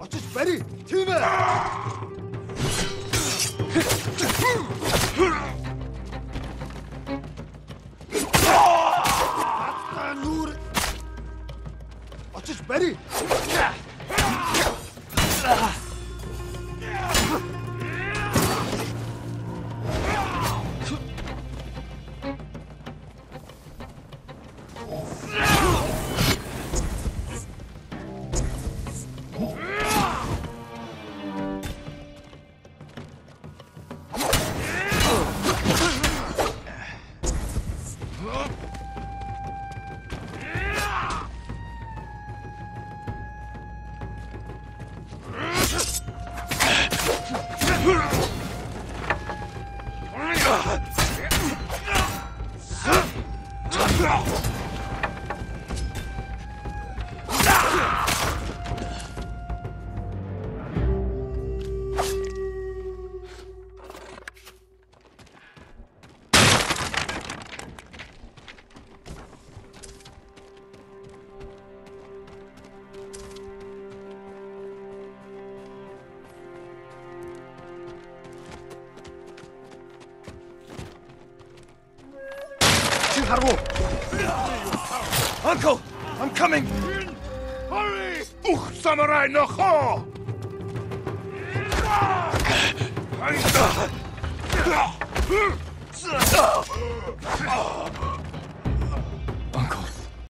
Очиж барь. Тийм ээ. Батга нүүр. Очиж барь. Чи Haru! Uncle! I'm coming! Hurry! Uch, samurai no ho!